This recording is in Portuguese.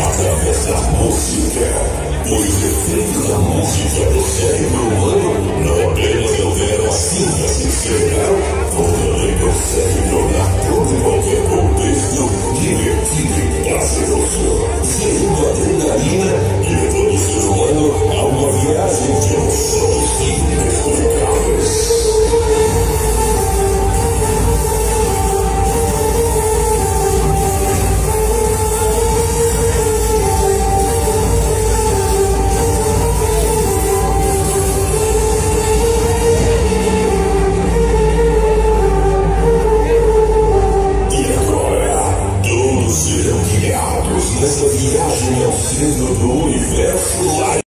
através da música. Os efeitos da música do cérebro humano Eu dobrou.